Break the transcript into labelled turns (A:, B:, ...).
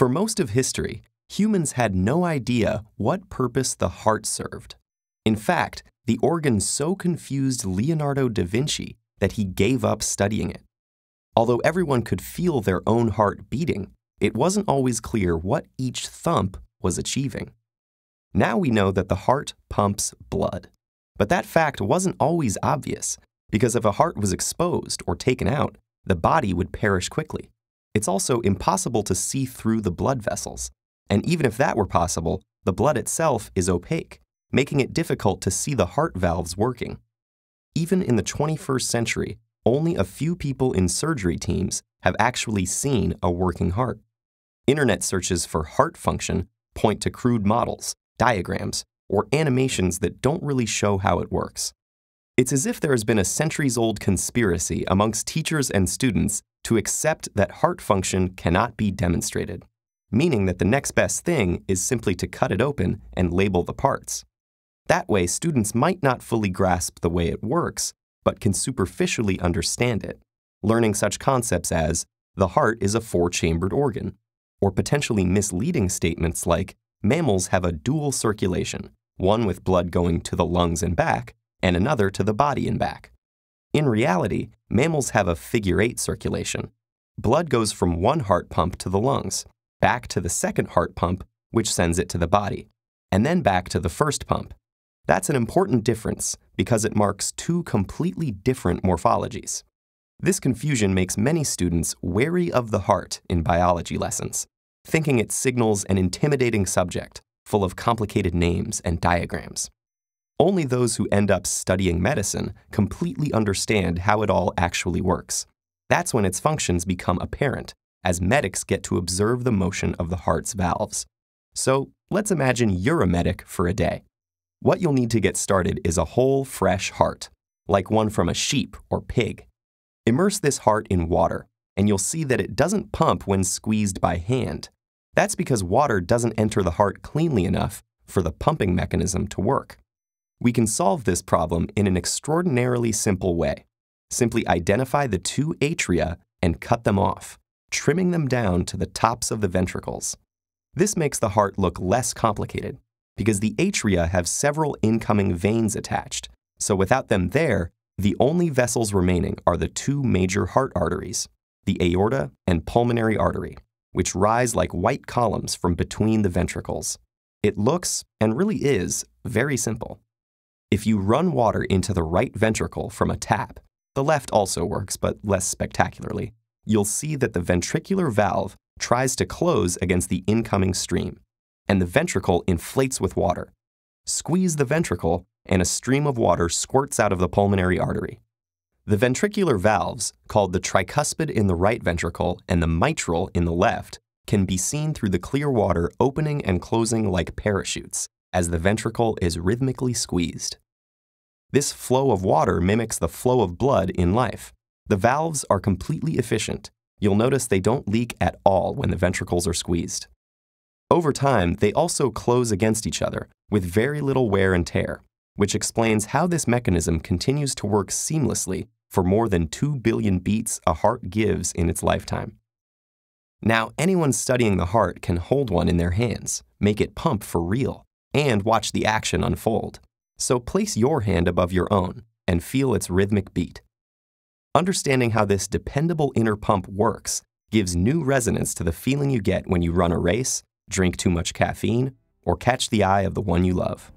A: For most of history, humans had no idea what purpose the heart served. In fact, the organ so confused Leonardo da Vinci that he gave up studying it. Although everyone could feel their own heart beating, it wasn't always clear what each thump was achieving. Now we know that the heart pumps blood. But that fact wasn't always obvious, because if a heart was exposed or taken out, the body would perish quickly. It's also impossible to see through the blood vessels, and even if that were possible, the blood itself is opaque, making it difficult to see the heart valves working. Even in the 21st century, only a few people in surgery teams have actually seen a working heart. Internet searches for heart function point to crude models, diagrams, or animations that don't really show how it works. It's as if there has been a centuries old conspiracy amongst teachers and students to accept that heart function cannot be demonstrated, meaning that the next best thing is simply to cut it open and label the parts. That way, students might not fully grasp the way it works, but can superficially understand it, learning such concepts as the heart is a four chambered organ, or potentially misleading statements like mammals have a dual circulation, one with blood going to the lungs and back, and another to the body and back. In reality, mammals have a figure eight circulation. Blood goes from one heart pump to the lungs, back to the second heart pump, which sends it to the body, and then back to the first pump. That's an important difference because it marks two completely different morphologies. This confusion makes many students wary of the heart in biology lessons, thinking it signals an intimidating subject full of complicated names and diagrams. Only those who end up studying medicine completely understand how it all actually works. That's when its functions become apparent, as medics get to observe the motion of the heart's valves. So let's imagine you're a medic for a day. What you'll need to get started is a whole, fresh heart, like one from a sheep or pig. Immerse this heart in water, and you'll see that it doesn't pump when squeezed by hand. That's because water doesn't enter the heart cleanly enough for the pumping mechanism to work. We can solve this problem in an extraordinarily simple way. Simply identify the two atria and cut them off, trimming them down to the tops of the ventricles. This makes the heart look less complicated because the atria have several incoming veins attached, so without them there, the only vessels remaining are the two major heart arteries, the aorta and pulmonary artery, which rise like white columns from between the ventricles. It looks, and really is, very simple. If you run water into the right ventricle from a tap, the left also works, but less spectacularly, you'll see that the ventricular valve tries to close against the incoming stream, and the ventricle inflates with water. Squeeze the ventricle, and a stream of water squirts out of the pulmonary artery. The ventricular valves, called the tricuspid in the right ventricle and the mitral in the left, can be seen through the clear water opening and closing like parachutes, as the ventricle is rhythmically squeezed. This flow of water mimics the flow of blood in life. The valves are completely efficient. You'll notice they don't leak at all when the ventricles are squeezed. Over time, they also close against each other with very little wear and tear, which explains how this mechanism continues to work seamlessly for more than 2 billion beats a heart gives in its lifetime. Now, anyone studying the heart can hold one in their hands, make it pump for real, and watch the action unfold. So place your hand above your own and feel its rhythmic beat. Understanding how this dependable inner pump works gives new resonance to the feeling you get when you run a race, drink too much caffeine, or catch the eye of the one you love.